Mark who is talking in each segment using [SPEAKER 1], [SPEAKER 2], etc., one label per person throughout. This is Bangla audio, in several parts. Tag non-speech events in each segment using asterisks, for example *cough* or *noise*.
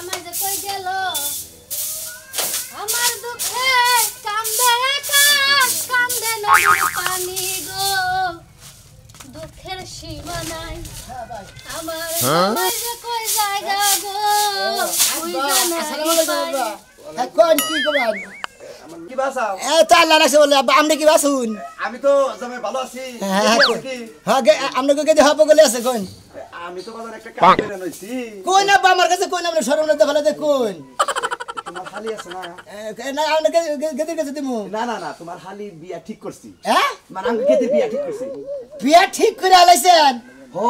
[SPEAKER 1] জামাই যে কই গেল? আমার দুঃখে কান্দে আকাশ কান্দে নদীর পানি গো। দুঃখের সীমা নাই আমার জামাই যে কই জায়গা গো? ওই জানা
[SPEAKER 2] কোন কি করবেন
[SPEAKER 3] কি বাসাও?
[SPEAKER 2] এ তো আল্লাহ রাখছে বলে আব্বা আপনি কি বাসুন?
[SPEAKER 3] আমি তো জামাই ভালো আছি।
[SPEAKER 2] হ্যাঁ
[SPEAKER 3] কি?
[SPEAKER 2] হ্যাঁ আপনাকে কেটে হব গলে আছে কোন
[SPEAKER 3] আমি তো বাজার একটা কাজ করে নইছি
[SPEAKER 2] কোন আব্বা আমার কাছে কোন সরম না দেখালে দে কোন
[SPEAKER 3] তোমার হালি আছে না?
[SPEAKER 2] না আপনাকে গেদির কাছে দিমু।
[SPEAKER 3] না না না তোমার হালি বিয়া ঠিক করছি।
[SPEAKER 2] হ্যাঁ
[SPEAKER 3] মানে আমি কেটে বিয়া ঠিক করছি।
[SPEAKER 2] বিয়া ঠিক করে আলাইছেন?
[SPEAKER 3] ও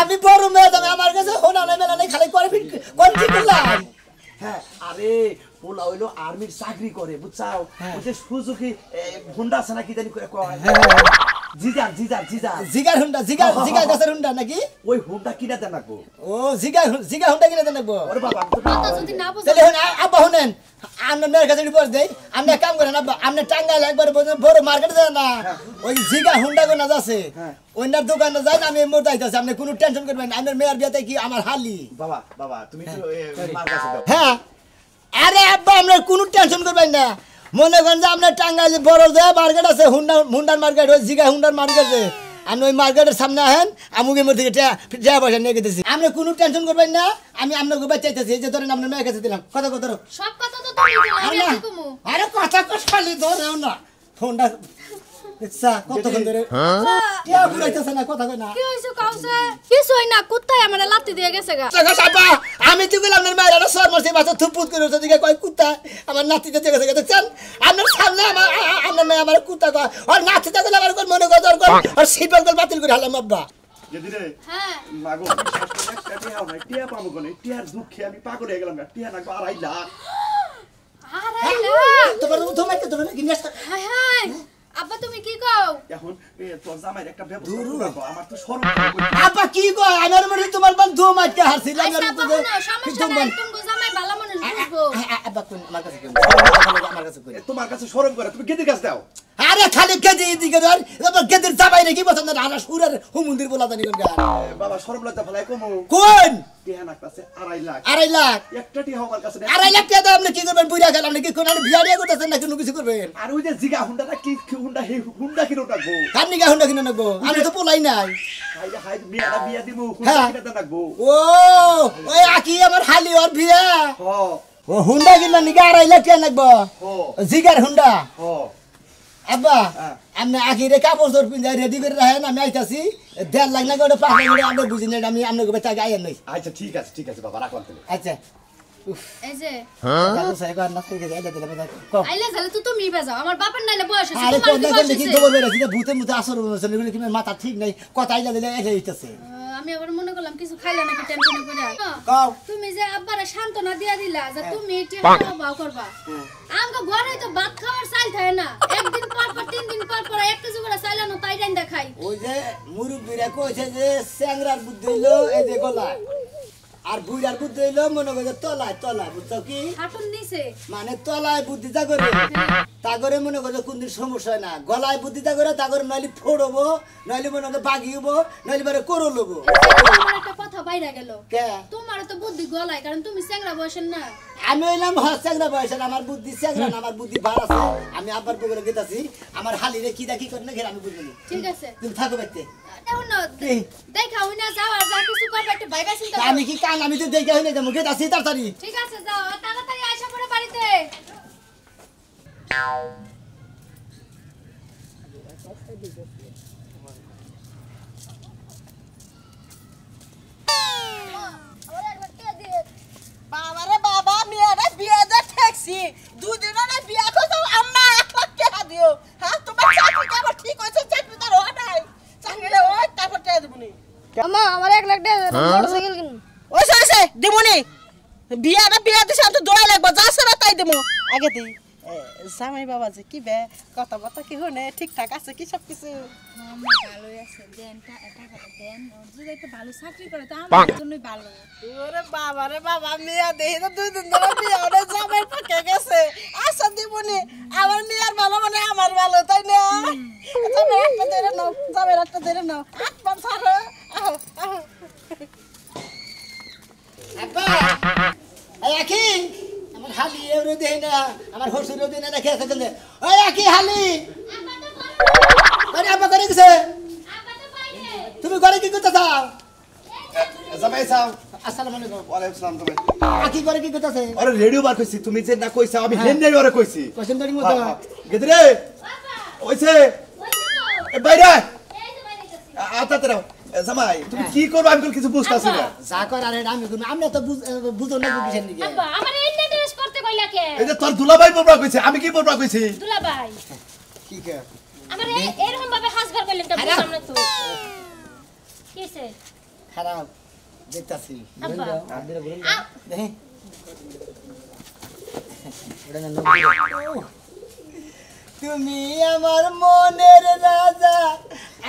[SPEAKER 2] আমি বড় মেয়ে তুমি আমার কাছে হোনা নাই মেলা নাই খালি করে ফিট কোন ঠিক করলাম।
[SPEAKER 3] হ্যাঁ আরে পোলা হইল আর্মির চাকরি করে বুঝছাও?
[SPEAKER 2] হ্যাঁ।
[SPEAKER 3] ওই যে সুজুকি হুন্ডা আছে না কি জানি করে কয়?
[SPEAKER 2] জিগার হুন্ডা জিগার *laughs* জিগার গাছের হুন্ডা নাকি?
[SPEAKER 3] ওই হুন্ডা কিনা দেন রাখব
[SPEAKER 2] ও জিগার জিগা হুন্ডা কিনে দেন নাকবো
[SPEAKER 3] ওরে বাবা
[SPEAKER 1] কথা যদি না বুঝো
[SPEAKER 2] তাহলে আব্বা শুনেন আপনার মেয়ের কাছে রিপোর্ট দেই। আপনি কাম করেন আব্বা আপনি টাঙ্গাইল একবার বড়- বড় মার্কেটে যান না। ওই জিগা হুন্ডা গোনা আছে
[SPEAKER 3] হ্যাঁ।
[SPEAKER 2] ওইনার দোকানে যাই আমি এই মুহূর্তে আইতাছি আপনি কোনো টেনশন করবেন আপনার মেয়ের বিয়েতে কি আমার হালি?
[SPEAKER 3] বাবা বাবা তুমি মার দাও
[SPEAKER 2] হ্যাঁ। আরে আব্বা আপনার কোনো টেনশন করবেন না। মনে করেন যে আপনার টাঙ্গাইল বড় যে মার্কেট আছে হুন্ডা হুন্ডার মার্কেট ওই জিগা হুন্ডার মার্কেট আছে আপনি ওই মার্কেটের সামনে আহেন আমুকে মধ্যে টাকা পয়সা নিয়ে গেতেছি। আপনি কোনো টেনশন করবেন না আমি আপনাকে বাচ্চাইতেছি এই যে ধরেন আপনার মেয়ের কাছে দিলাম কথা কথা
[SPEAKER 1] সব কথা তো
[SPEAKER 2] আরে
[SPEAKER 1] আমি
[SPEAKER 2] কথা খালি ধরেও না। ফোনটা ইচ্ছা কতক্ষণ ধরে টিয়া ঘুরাইতেছে না কথা কই না
[SPEAKER 1] কি হইছে কাউসে কিছু হই না কুত্তায় আমারে লাত্তি দিয়ে গেছে গা
[SPEAKER 2] সাপা আমি তো গেলাম আপনার মায়ের একটা সর মারছি বাচ্চা থুপুত করে উঠে দিকে কয় কুত্তা আমার নাতিতে চেয়ে গেছে দেখছেন আপনার সামনে আমার মেয়ে আমার কুত্তা কয় আর নাতিতে গেলে আমার কোন মনে কর দরকার আর সিট বেল্ট বাতিল করে হালাম আব্বা
[SPEAKER 3] যদি রে
[SPEAKER 1] হ্যাঁ
[SPEAKER 3] মাগো টিয়া নাই টিয়া পাবো কোনে টিয়ার দুঃখে আমি পাগল হয়ে গেলাম টিয়া নাকবো আড়াই লাখ
[SPEAKER 1] আরে না
[SPEAKER 2] তোমার তোমার তোমার কি নেস্ট
[SPEAKER 1] হাই হাই আব্বা তুমি কি কও?
[SPEAKER 3] এখন তোর জামাইর একটা ব্যবস্থা করো আমার তো সরম
[SPEAKER 2] আব্বা কি কও আমার মনে তোমার বাল ধুম
[SPEAKER 1] আব্বা
[SPEAKER 2] তো-
[SPEAKER 1] না সমস্যা নাই তুমি জামাই ভালো মানুষ
[SPEAKER 2] কাছে কাছে
[SPEAKER 3] তোমার কাছে সরম করে তুমি কেটে গাছ দাও।
[SPEAKER 2] আরে খালি কেজি এদিকে ধর এবার কেজির চাপাই নাকি পছন্দ না আনা সুরের হুমুন্দির বলা জানি কোন
[SPEAKER 3] বাবা সরম লজ্জা ফেলায় কমো।
[SPEAKER 2] কোন?
[SPEAKER 3] আড়াই লাখ।
[SPEAKER 2] আড়াই লাখ?
[SPEAKER 3] একটা টিয়া আমার কাছে
[SPEAKER 2] আড়াই লাখ টাকা আপনি কি করবেন? বুঝা গেল আপনি কি কোন বিয়া দিয়ে করতেছেন না কোনো কিছু করবেন?
[SPEAKER 3] আর ওই যে জিগা হুন্ডাটা কি কি হুন্ডা হে হুন্ডা কিনো রাখব
[SPEAKER 2] কান্নি গা হুন্ডা কিনে নেব আমি তো পোলাই নাই।
[SPEAKER 3] বিয়া দিমু হুন্ডা
[SPEAKER 2] হ্যাঁ।
[SPEAKER 3] কিনে রাখব
[SPEAKER 2] ও ওই আকি আমার হালি ওর বিয়া।
[SPEAKER 3] হ।
[SPEAKER 2] ও হুন্ডা কিনা নিকে আড়াই লাখ টাকা লাগবো
[SPEAKER 3] হ
[SPEAKER 2] জিগার হুন্ডা? আব্বা
[SPEAKER 3] হ্যাঁ।
[SPEAKER 2] আপনি আখিরে কাপড় চোর পিন্ধাই রেডি করে রাখেন আমি আইতাছি। দেড় লাখ না করে পাঁচ লাখ করে আপনি বুঝি না আমি আপনাকে বেচা গায়ে নই
[SPEAKER 3] আচ্ছা ঠিক আছে ঠিক আছে বাবা রাখলাম তাহলে।
[SPEAKER 2] আচ্ছা।
[SPEAKER 1] এই যে।
[SPEAKER 2] দাদু সাহেব আর নাস্তা খেয়ে যাই দিলাম কম
[SPEAKER 1] আইলে জালে তো তুমি বেজাও আমার বাপের নাইলে বয়স হইছে
[SPEAKER 2] আরে
[SPEAKER 1] তোমার কি
[SPEAKER 2] কোনটা
[SPEAKER 1] বয়স
[SPEAKER 2] করলে কি
[SPEAKER 1] হইছে?
[SPEAKER 2] খবর বেরোছি ভূতের মতো আসর হচ্ছে এগুলো কি মাথা ঠিক নাই কথা
[SPEAKER 1] আমি আবার মনে করলাম কিছু খাইলে নাকি টেনশনে পড়ে
[SPEAKER 2] কও।
[SPEAKER 1] তুমি যে আব্বারে সান্তনা দিয়া দিলা যে তুমি এটা খাওয়া করবা। আমগো ঘরে তো ভাত খাওয়ার চাল থাকে না। একদিন পর পর তিন দিন পর পর এক কেজি করে চাইলানো তাই দেন দেখাই
[SPEAKER 2] ওই যে মুরুব্বিরা কইছে যে স্যাংরার বুদ্ধি হইল এই যে গলায়। আর বুড়ার বুদ্ধি হইল মনে করে তলায় তলায় বুঝছ কি? মানে তলায় বুদ্ধি তা করে। তা করে মনে করে কোনদিন সমস্যা হয় না। গলায় বুদ্ধি তা করে তা করে নইলে ফোড়বো নইলে মনে করে বাগি হব নইলে পরে করো লোবো।
[SPEAKER 1] তোমার একটা কথা বাইরে গেল।
[SPEAKER 2] কে?
[SPEAKER 1] তোমার তো বুদ্ধি গলায় কারণ তুমি স্যাংরা বসেন না।
[SPEAKER 2] আমি হইলাম চ্যাংরা বয়সের আমার বুদ্ধি চ্যাংরা আমার বুদ্ধি বার আছে। আমি আব্বার পুকুরে গেতাছি আমার হালিরে কি দা কি করে না ঘের আমি বুঝলি
[SPEAKER 1] ঠিক আছে।
[SPEAKER 2] তুমি থাকো বাইতে
[SPEAKER 1] দেখুন দেখা হই না যাও আর যা কিছু করবে একটু ভাইবা চিন্তা
[SPEAKER 2] আমি কি কান আমি তো দেখে হইলে যাব গেতাছি তাড়াতাড়ি।
[SPEAKER 1] ঠিক আছে যাও তাড়াতাড়ি আইসা পড়ে বাড়িতে।
[SPEAKER 4] বাবারে দে ঠেকছি দুদিনের বিয়ে করছ আম্মা এক লাখ টাকা দিও। হ্যাঁ তোমার চাকরি কেমন ঠিক হয়েছে? চাকরি তার হয় নাই। চাকরিটা ওই তারপর টাকা দেবনি
[SPEAKER 1] আম্মা আমার এক লাখ টাকা মোটরসাইকেল কিনুন
[SPEAKER 4] ওই সে দেবনি বিয়াটা বিয়া দিছে আমি তো দোয়া লাগবো। যা সে তাই দেবো। আগে দিই। জামাই বাবা যে কি বে কথাবার্তা কি হনে ঠিকঠাক আছে কি সব কিছু
[SPEAKER 1] ভালোই আছে দেন টাকাটা দেন যদি একটা ভালো চাকরি করে তা আমার জন্যই ভালো।
[SPEAKER 4] ওরে বাবা রে বাবা মেয়া দেহি তো দুই দিন ধরে বিয়া ওরে জামাই পাকে গেছে। আচ্ছা দিবনি আমার মেয়ের ভালো মানে আমার ভালো তাই না? জামাই একটা ধরে নাও জামাই একটা ধরে নাও। আটবার ছাড়ো। আহ
[SPEAKER 2] আব্বা হালি এবারে দেই না আমার হসুর দিন না খেয়ে থাকেন ওই আখি হালি। আরে আব্বা করে গেছে? তুমি ঘরে কি করতে চাও?
[SPEAKER 3] জামাই চাও।
[SPEAKER 2] আসসালামু আলাইকুম।
[SPEAKER 3] ওয়ালাইকুম সালাম জামাই।
[SPEAKER 2] আখি করে কি করতেছে
[SPEAKER 3] আরে রেডিও বার কইছি তুমি যে না কইছা আমি হেন নাই ওরে কইছি।
[SPEAKER 2] কোশ্চেন বাড়ি মতো।
[SPEAKER 3] গেদরে ওইছে এ বাইরে। আতা তেরা জামাই তুমি কি করবে? আমি তো কিছু বুঝতাছি না।
[SPEAKER 2] যা কর আরে আমি আমি তো বুঝো না বুঝছেন নাকি?
[SPEAKER 1] আব্বা আমার এই ড্রেস করতে কইলা কে
[SPEAKER 3] এই যে তোর দুলাভাই বড়া কইছে আমি কি বড়া কইছি?
[SPEAKER 1] দুলা ভাই
[SPEAKER 2] কি কে?
[SPEAKER 1] আমারে এরকম ভাবে হাসবার করলেন তো
[SPEAKER 2] খারাপ।
[SPEAKER 1] বুঝলাম না তো কিসে
[SPEAKER 2] খারাপ। দেখতাছি।
[SPEAKER 1] আব্বা আ-
[SPEAKER 2] দেখি ওটা না নব্বই। তুমি আমার মনের রাজা।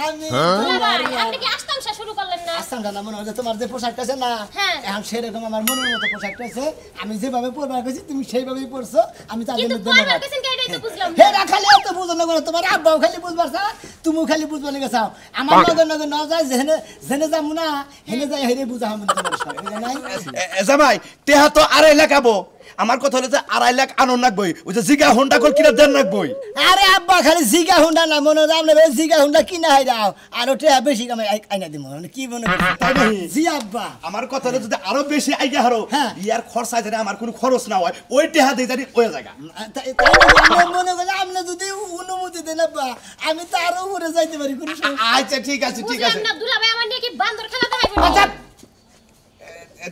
[SPEAKER 2] আমি তোমার
[SPEAKER 1] আপনি কি আসতামশা শুরু করলেন না?
[SPEAKER 2] আসাম দাদা মনে হচ্ছে তোমার যে পোশাকটা আছে না
[SPEAKER 1] হ্যাঁ।
[SPEAKER 2] এখন সেরকম আমার মনের মতো পোশাকটা আছে। আমি যেভাবে পরবার তুমি সেইভাবেই পরছো। আমি তার জন্য ধন্যবাদ
[SPEAKER 1] কেছেন কে? এটাই তো বুঝলাম না।
[SPEAKER 2] হেরা খালি এত বুঝো না করে তোমার আব্বাও খালি বুঝবার চা তুমিও খালি বুঝবার লেগে চাও। আমার নগর নগর ন যায় যেহেনে যেনে যাব না হেনে যাই হেরে বুঝা হবে না তোমার সব
[SPEAKER 3] জামাই তেহা তো আবো আমার কথা হলো যে আড়াই লাখ আনন্দ নাকবই। ওই যে জিগা হোন্ডা কল কিনা দেন নাকবই।
[SPEAKER 2] আরে আব্বা খালি জিগা হুন্ডা না মনে আপনার ওই জিগা হুন্ডা কিনা হাই দাও। আর ওটা বেশি কামাই আই- আইনা দিব মানে কি মনে *laughs*
[SPEAKER 3] নাকি?
[SPEAKER 2] জি আব্বা।
[SPEAKER 3] আমার কথা হলো যদি আরও বেশি আইগা হারো
[SPEAKER 2] হ্যাঁ।
[SPEAKER 3] ইয়ার খরচা জানি আমার কোনো খরচ না হয়। ওই টেহা দিয়ে জানি ওই জায়গা।
[SPEAKER 2] নাকি? মনে করে আপনি যদি অনুমতি দেন আব্বা আমি তো আরও উপরে যাইতে পারি কোনো
[SPEAKER 3] আচ্ছা ঠিক আছে ঠিক আছে।
[SPEAKER 1] দুলা ভাই আমার নিয়ে কি বান্দর খেলা দেখাইবো?
[SPEAKER 3] আচ্ছা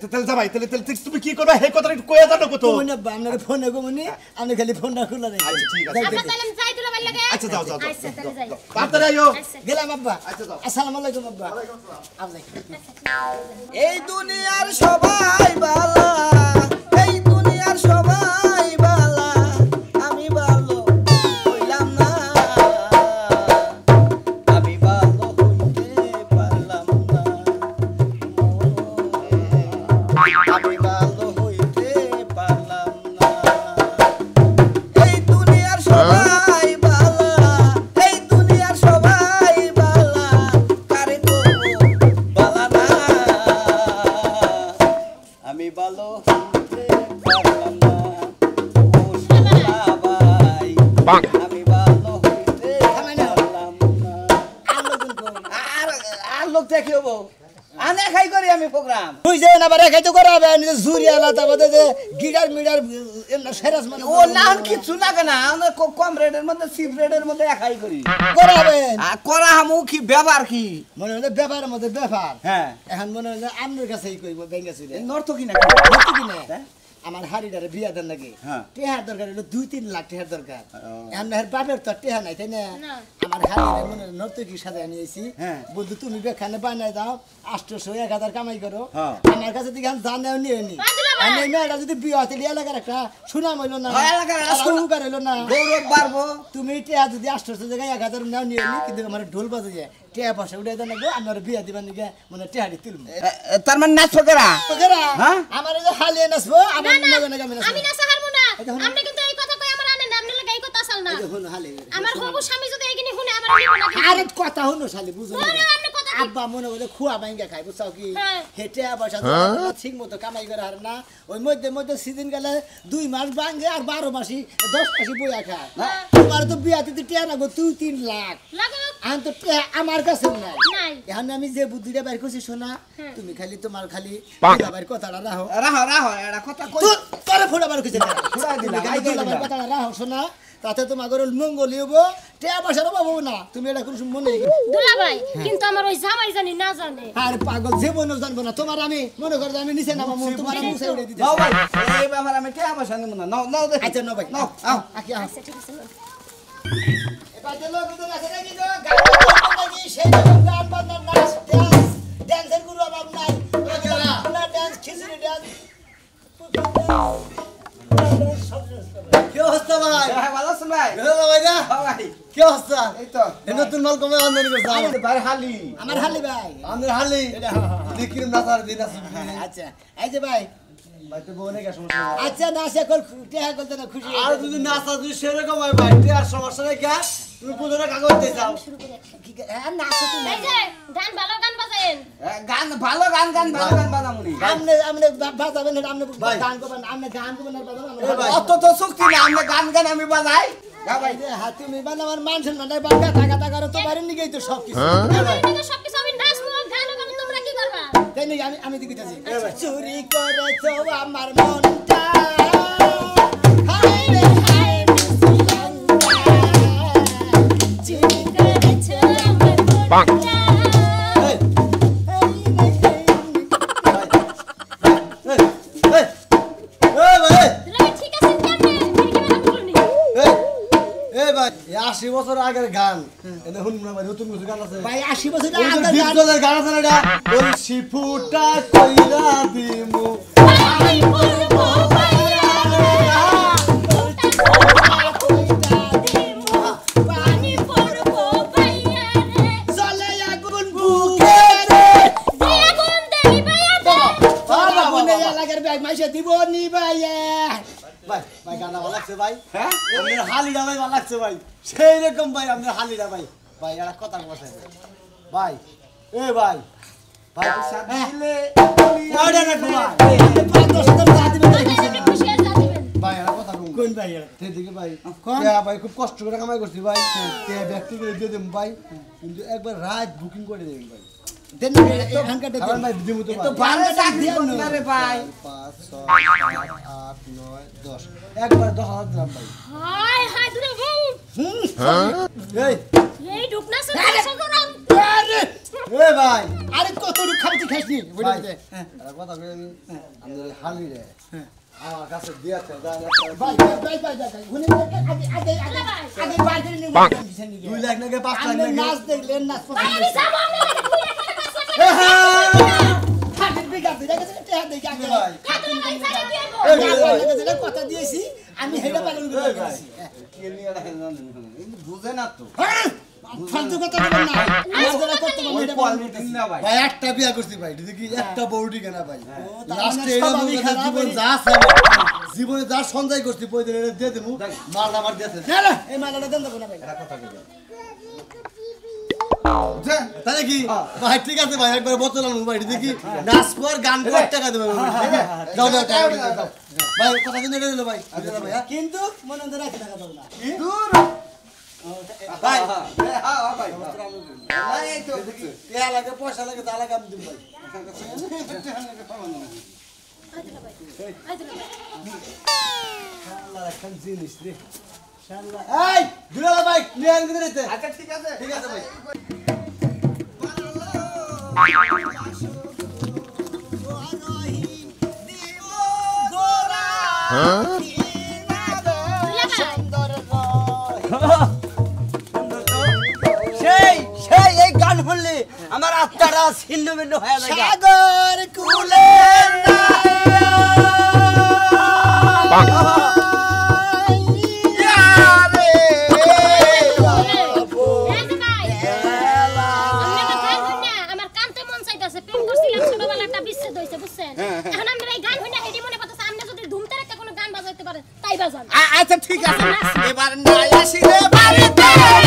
[SPEAKER 3] তাহলে যাবাই তাহলে তাহলে তুমি কি করবে? হে কথা একটু কয়ে জানো কত
[SPEAKER 2] মনে আব্বা ফোন ফোনে মনে আমি খালি ফোন না খুলে নাই
[SPEAKER 3] আচ্ছা, ঠিক আছে।
[SPEAKER 1] আমরা তাহলে যাই তুলা ভাই লাগে।
[SPEAKER 3] আচ্ছা যাও যাও
[SPEAKER 1] আচ্ছা তাহলে যাই।
[SPEAKER 3] তাড়াতাড়ি আইও
[SPEAKER 1] আচ্ছা।
[SPEAKER 2] গেলাম আব্বা।
[SPEAKER 3] আচ্ছা, যাও।
[SPEAKER 2] আসসালামু আলাইকুম আব্বা। আব্বা
[SPEAKER 5] এই দুনিয়ার সবাই বালা
[SPEAKER 2] সেরাস মানে
[SPEAKER 5] ও না আর কিছু লাগে না আমরা কম রেটের মধ্যে চিপ রেডের মধ্যে একাই করি।
[SPEAKER 2] করাবে
[SPEAKER 5] আর করা হামু কি ব্যাপার কি?
[SPEAKER 2] মনে হলে ব্যাপারের মধ্যে ব্যাপার।
[SPEAKER 5] হ্যাঁ।
[SPEAKER 2] এখন মনে হয় যে আপনার কাছেই কইব ব্যাংকে চুরে
[SPEAKER 5] কি না
[SPEAKER 2] সত্যি কি না? আমার হাড়িটারে বিয়া দেন লাগে
[SPEAKER 5] হ্যাঁ।
[SPEAKER 2] টেহার দরকার হলো দুই তিন লাখ টেহার দরকার
[SPEAKER 5] ও।
[SPEAKER 2] এখন হের বাপের তো টেহা নাই তাই না
[SPEAKER 1] না।
[SPEAKER 2] আমার হাড়িটা মনে নর্তকী সাজায় নিয়েছি
[SPEAKER 5] হ্যাঁ।
[SPEAKER 2] বলতো তুমি বেখানে বানাই দাও আষ্টশো এক হাজার কামাই করো
[SPEAKER 5] হ্যাঁ।
[SPEAKER 2] আমার কাছে দিকে জানেও নিয়ে নি এই মেয়েটা যদি বিয়ে হতে এলাকার একটা সুনাম হইল না। উপকার হইল না তুমি টিয়া যদি আষ্টশো জায়গায় এক হাজার নাও নিয়ে নি কিন্তু আমার ঢোল বাজে যায় টিয়া পয়সা উঠে দেন লাগবো আমার বিয়া দিবেন নিকে মানে টিয়াটি তুলবো
[SPEAKER 5] তার মানে নাচ ফকেরা
[SPEAKER 2] ওকেরা,
[SPEAKER 5] হ্যাঁ?
[SPEAKER 2] আমার যে হালিয়ে নাচবো আমার নগে নগে আমি নাচবো
[SPEAKER 1] আমি না। আপনি কিন্তু এই কথা কই আমার আনেন না আপনি লাগে এই কথা আসল না। আমার হবু স্বামী যদি এইখানে শুনে আমার নিব না কিন্তু।
[SPEAKER 2] আরে কথা হলো শালি বুঝো না আব্বা মনে করে খুয়া ভাঙ্গা খাই বুঝছ কি?
[SPEAKER 1] হ্যাঁ।
[SPEAKER 2] হেঁটে পয়সা ঠিক মতো কামাই করে আর না। ওই মধ্যে মধ্যে সিজন গেলে দুই মাস ভাঙ্গে আর বারো মাসি দশ মাসি বইয়া খায়। তোমার তো বিয়া দিতে টিয়া রাখব তুই তিন লাখ। এখন তো আমার কাছে নাই।
[SPEAKER 1] নাই।
[SPEAKER 2] এখন আমি যে বুদ্ধিটা বের করছি শোনা
[SPEAKER 1] হ্যাঁ।
[SPEAKER 2] তুমি খালি তোমার খালি বাইর কথাটা রাখো
[SPEAKER 5] রাহো রাহো এটা কথা কই?
[SPEAKER 2] তোর তোরে ফোড়া বার করছে
[SPEAKER 5] ফুড়াই দিলাম,
[SPEAKER 2] তুমি খালি
[SPEAKER 5] আইডিয়া
[SPEAKER 2] দুলাভাইয়ের
[SPEAKER 5] দিলাম।
[SPEAKER 2] কথাটা রাখো শোনা তাতে তোমার ঘরের মঙ্গল হইব টিয়া পয়সার অভাব হব না। তুমি এটা কোনো মনে রেখো।
[SPEAKER 1] দুলা ভাই কিন্তু আমার ওই জামাই জানি না জানে।
[SPEAKER 2] আর পাগল জীবনও জানব না। তোমার আমি মনে করো আমি নিচে নামা তোমার আমি উড়ে দিতে
[SPEAKER 5] নাও ভাই এই ব্যাপার আমি কে আমার সঙ্গে মনে নাও নাও দেখি।
[SPEAKER 2] আচ্ছা নো ভাই।
[SPEAKER 5] নাও আও
[SPEAKER 2] আকি আহ
[SPEAKER 1] আচ্ছা ঠিক আছে নাও।
[SPEAKER 2] এবার নাকি গান সেই রকম গান বাজনা নাচ ডান্স গুরু অভাব নাই। না ডান্স খিচুড়ি ডান্স কি অবস্থা ভাই?
[SPEAKER 5] হ্যাঁ ভালো আছেন ভাই?
[SPEAKER 2] ভালো ভাই না
[SPEAKER 5] হ্যাঁ ভাই।
[SPEAKER 2] কি অবস্থা?
[SPEAKER 5] এই তো
[SPEAKER 2] এই নতুন মাল কমে আমদানি করছে
[SPEAKER 5] আমাদের ভাই হালি।
[SPEAKER 2] আমার হালি ভাই।
[SPEAKER 3] আমাদের হালি।
[SPEAKER 2] এটা হ্যাঁ, হ্যাঁ।
[SPEAKER 6] দেখি না তার দিন আছে।
[SPEAKER 2] আচ্ছা। এই যে ভাই। আচ্ছা না সে কর টেহা করতে না খুশি
[SPEAKER 6] আর যদি নাচা যদি সেরকম হয় ভাই তে সমস্যা নেই তুমি কাগজ দিয়ে যাও।
[SPEAKER 2] কি করে- হ্যাঁ নাচে তুমি
[SPEAKER 1] এই যে গান ভালো গান
[SPEAKER 5] গান ভালো গান গান ভালো গান বাজামুনি
[SPEAKER 2] আমনে আমনে বাজাবেন না
[SPEAKER 6] ভাই।
[SPEAKER 2] গান করবেন আমনে গান করবেন না বাজাবেন।
[SPEAKER 5] অত তো শক্তি না আমরা গান গান আমি বাজাই। হ্যাঁ ভাই।
[SPEAKER 2] হাতি মিবান আমার মান সম্মান নাই বাঙ্গা টাকা টাকা তো বাড়ি নিয়ে তো সব কিছু
[SPEAKER 1] আপনাদের সবকিছু আমি নাচবো গান গাবো তোমরা কি করবা?
[SPEAKER 2] তাই নাকি আমি আমি দিকে যাচ্ছি। চুরি করেছ আমার মনটা। হায় রে হায় শ্রীলঙ্কা। চুরি করেছ আমার মনটা।
[SPEAKER 6] আশি বছর আগের গান এটা শুনুন না ভাই নতুন কিছু গান আছে
[SPEAKER 2] ভাই আশি বছর আগের গান।
[SPEAKER 6] আছে না এটা ওই শিফুটা কইরা দিমু হালিটা ভাই ভালো লাগছে ভাই। সেই রকম ভাই আপনার হালিটা ভাই। ভাই একটা কথা বলছে ভাই এ ভাই
[SPEAKER 2] দিবেন।
[SPEAKER 1] হয়ে দিবেন।
[SPEAKER 6] কথা
[SPEAKER 2] কোন এরা?
[SPEAKER 6] হ্যাঁ খুব কষ্ট করে কামাই করছি ভাই। তে ব্যক্তি দিয়ে দেব ভাই। কিন্তু একবার রাত বুকিং করে দেবেন ভাই।
[SPEAKER 2] দেন না, এখানকার দেন।
[SPEAKER 6] ভাই দিমু তো
[SPEAKER 5] তো
[SPEAKER 6] ভাই
[SPEAKER 5] ভালো না রে ভাই
[SPEAKER 6] পাঁচ ছয় সাত আট নয় দশ একবার দশ হাজার দিলাম ভাই
[SPEAKER 1] হাই হাই দুলাভাই
[SPEAKER 6] এই
[SPEAKER 1] এই ঢুকনা সব সব
[SPEAKER 2] আরে,
[SPEAKER 6] এ ভাই
[SPEAKER 2] আরে কত রুখ খাবি তুই খাসনি বলে হ্যাঁ
[SPEAKER 6] কথা কই আমি আমাদের হালি রে আমার কাছে দিয়েছে দাঁড়া
[SPEAKER 2] ভাই ভাই ভাই ভাই ভাই আগে আগে আগে আগে বাইরে নিয়ে বসেন
[SPEAKER 6] দুই লাখ নাকি পাঁচ লাখ নাকি
[SPEAKER 2] নাচ দেখলেন নাচ পছন্দ
[SPEAKER 1] আমি
[SPEAKER 2] হয়েছে।
[SPEAKER 1] আমি
[SPEAKER 2] কথা দিয়েছি আমি পালন করে
[SPEAKER 5] বুঝে না তো।
[SPEAKER 2] হ্যাঁ ফালতু কথা বলেন না। আমার যেটা করতে পারব
[SPEAKER 5] ওই কোয়ালিটি না ভাই।
[SPEAKER 6] ভাই একটা বিয়া করছি ভাই দেখি একটা বউটি কেনা ভাই। লাস্টে জীবন যা আছে জীবনে যা সঞ্চয় করছি দিয়ে দেবো। মালটা আমার দিয়েছে
[SPEAKER 2] না না এই মালাটা দেন দেবো না ভাই।
[SPEAKER 6] তাহলে কি? ভাই ঠিক আছে ভাই একবার বোতল আনব ভাই দেখি নাচ পর গান পর টাকা দেবে যাও যাও টাকা দাও, দাও। ভাই কথা কিন্তু এটা দিলো ভাই। ভাই হ্যাঁ?
[SPEAKER 2] কিন্তু মনে মনে রাখি টাকা দেবো না।
[SPEAKER 6] ভাই।
[SPEAKER 5] হ্যাঁ হ্যাঁ
[SPEAKER 6] লাগে পয়সা লাগে তা লাগে আমি দিব ভাই। শালা একটা জিনিস রে। এই দুলা ভাই দিতে
[SPEAKER 5] আচ্ছা ঠিক আছে।
[SPEAKER 6] ঠিক আছে ভাই।
[SPEAKER 5] সেই সেই এই গান শুনলে? আমার আত্মাটা ছিন্ন ভিন্ন হয়ে যায়
[SPEAKER 2] সাগর কুলে
[SPEAKER 5] নাই আসিলে বাড়িতে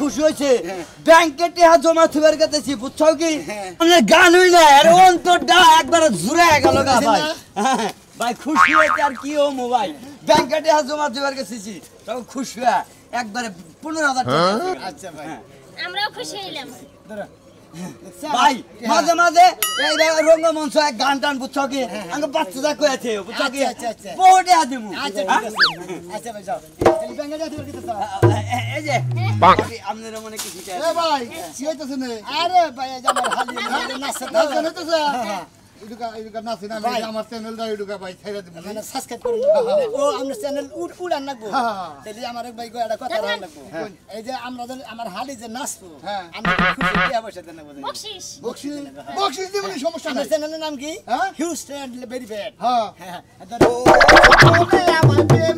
[SPEAKER 2] খুশি
[SPEAKER 5] হয়েছে। ব্যাংকে টেহা জমা থুবার গেতেছি বুঝছ কি? মানে গান হই না আর অন্তরটা একবার জুড়ে গেল গা ভাই। হ্যাঁ, ভাই খুশি হয়েছে আর কি হমু ভাই ব্যাংকে টেহা জমা থুবার গেছি তখন খুশি হয়ে একবারে পনেরো হাজার টাকা
[SPEAKER 2] আচ্ছা ভাই।
[SPEAKER 1] আমরাও খুশি হইলাম।
[SPEAKER 5] ভাই মাঝে মাঝে এই এক গান টান বুঝছ কি? আমাকে বাচ্চাটা কয়েছে বুঝছ কি?
[SPEAKER 2] আচ্ছা, আচ্ছা, আচ্ছা।
[SPEAKER 5] বহুটে
[SPEAKER 2] আচ্ছা ঠিক আছে। আচ্ছা ভাই যাও। তাহলে ব্যাঙ্গে যাও। কি তো
[SPEAKER 3] এই যে ভাবি, মনে কিছু চাই
[SPEAKER 2] এ ভাই কি হইতেছে নে আরে ভাই আমার হালি হালি নাচছে তো
[SPEAKER 7] নাচেন হইতেছে এডুকা এডুকা নাচি না
[SPEAKER 2] ভাই।
[SPEAKER 7] আমার চ্যানেলটা এডুকা ভাই ছেড়ে দিব
[SPEAKER 2] মানে সাবস্ক্রাইব করে ও আমরা চ্যানেল উড উড়ান লাগবো
[SPEAKER 7] হ্যাঁ।
[SPEAKER 2] তাহলে আমার এক ভাই গো একটা কথা রাখ লাগবো এই যে আমরা আমার হালি যে নাচবো
[SPEAKER 7] হ্যাঁ।
[SPEAKER 2] আমরা খুশি টিয়া পয়সা দেন লাগবো
[SPEAKER 1] বকশিস
[SPEAKER 7] বকশিস বকশিস দিবনি সমস্যা নাই
[SPEAKER 2] চ্যানেলের নাম কি
[SPEAKER 7] হ্যাঁ?
[SPEAKER 2] হিউজ ভেরি ব্যাড
[SPEAKER 7] হ্যাঁ
[SPEAKER 2] হ্যাঁ ধরো
[SPEAKER 5] আমার প্রেম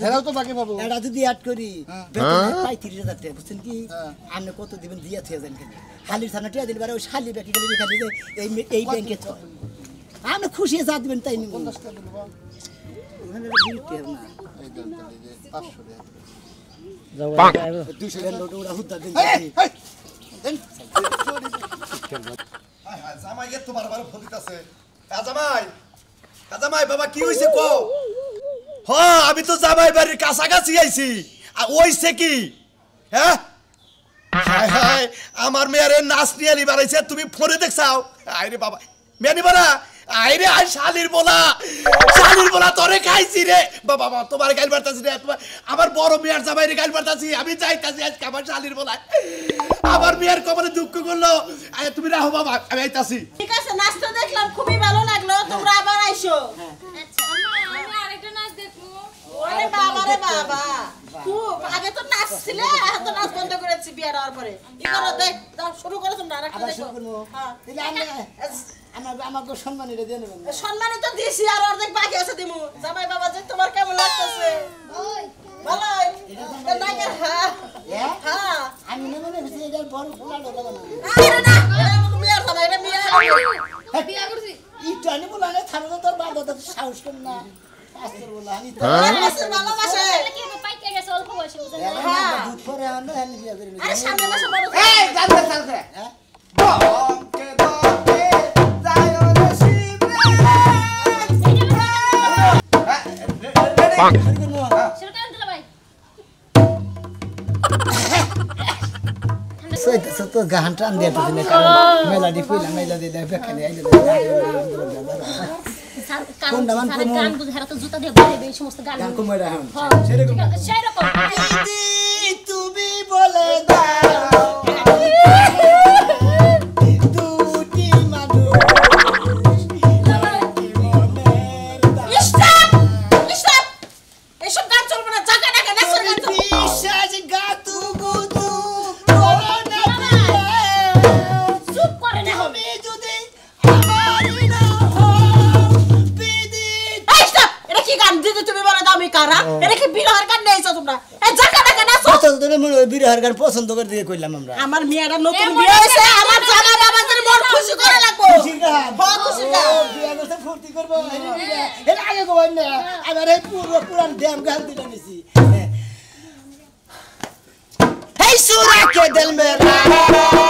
[SPEAKER 2] এ- এটা
[SPEAKER 7] তো বাকি পাবো।
[SPEAKER 2] এটা যদি অ্যাড করি। পাই তিরিশ হাজার টাকা বুঝছেন কি। আপনি কত দিবেন? দিয়ে থেকে যান কেন? হালির থানা টিয়া দিলে ওই শালি ব্যাকি গেলে খালি যে এই এই ব্যাংকে চল আপনি খুশি যা দিবেন তাই নিবেন
[SPEAKER 7] পঞ্চাশটা দিল বা
[SPEAKER 2] ওখানে একটা বিল টের না।
[SPEAKER 7] এই দেন তাহলে যে পাঁচশো টাকা
[SPEAKER 2] দুইশো টাকার নোট ওরা হুদ্দা দিন
[SPEAKER 7] এই, এই, দেন।
[SPEAKER 3] জামাই এত বারবার ফোন দিতেছে। জামাই জামাই বাবা কি হইছে কো হ আমি তো জামাই বাড়ির কাছাকাছি আইছি। আর ওইছে কি? হ্যাঁ হায় হায় আমার মেয়ের নাচ নিয়ে নি বাড়াইছে তুমি ফোনে দেখছাও? আইরে বাবা মেয়ে বাড়া আইরে আই শালির বলা। শালির বলা তোরে খাইছি রে। বাবা বাবা তোমার গাইল বাড়তাছি রে তোমার আমার বড় মেয়ের জামাই রে গাইল বাড়তাছি আমি যাইতাছি আজকে আমার শালির বলা আমার মেয়ের কবরে দুঃখ করল। আয় তুমি রাহো বাবা আমি আইতাছি।
[SPEAKER 4] ঠিক আছে দেখলাম খুবই ভালো লাগল তোমরা আবার আইসো। ওরে বাবা রে বাবা। খুব আগে তো নাচছিলে এখন তো নাচ বন্ধ করেছি বিয়ার হওয়ার পরে। কি করো দেখ দাও শুরু করো তোমরা দেখো। হ্যাঁ।
[SPEAKER 2] আমার আমাকে দিয়ে নেবেন
[SPEAKER 4] দিছি আর অর্ধেক বাকি আছে দিমু। জামাই বাবা যে তোমার কেমন লাগতেছে? ভালো নাইকের হ্যাঁ। হ্যাঁ?
[SPEAKER 2] আমি না মনে হচ্ছে এটা বড় ফুলা ডলা বানাবো।
[SPEAKER 4] আরে না আমাকে মেয়ের জামাই এটা মেয়ের
[SPEAKER 1] বিয়া করছি।
[SPEAKER 2] ইটো আনি বলা না থামো তোর বাবা তো সাহস কর না। তো
[SPEAKER 4] ভালোবাসে ভালোবাসে
[SPEAKER 1] কি হবে পাইকে গেছে অল্প বয়সে বুঝেন না?
[SPEAKER 4] হ্যাঁ
[SPEAKER 2] দুধ পরে আনো আমি বিয়া করে
[SPEAKER 4] আরে সামনে মাসে বড়
[SPEAKER 5] এই জানতে জানতে বংকে দকে যায় রে শিবরে
[SPEAKER 1] শুরু করেন দিলা ভাই
[SPEAKER 2] সইতেছে তো গান টান দিয়ে মেলাডি দেয় আইলে
[SPEAKER 1] স্যার কান
[SPEAKER 2] কোনটা মান কোন?
[SPEAKER 1] গান বুঝারা তো জুতা দিয়ে বাড়াইবে এই সমস্ত গান
[SPEAKER 2] গান কোন
[SPEAKER 1] হ্যাঁ,
[SPEAKER 2] সেরকম।
[SPEAKER 1] ঠিক আছে, সেই রকম
[SPEAKER 2] দিদি তুমি বলে দাও। পুরো পুরান ড্যাম গাল দিলে নিছি। হেই সুরা কে দিল মেরা?